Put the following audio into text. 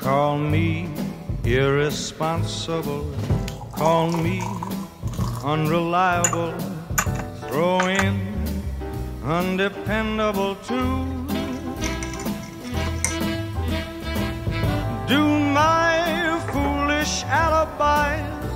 Call me irresponsible, call me unreliable, throw in undependable too. Do my foolish alibis